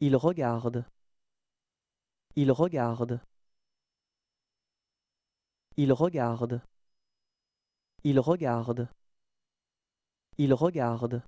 Il regarde. Il regarde. Il regarde. Il regarde. Il regarde.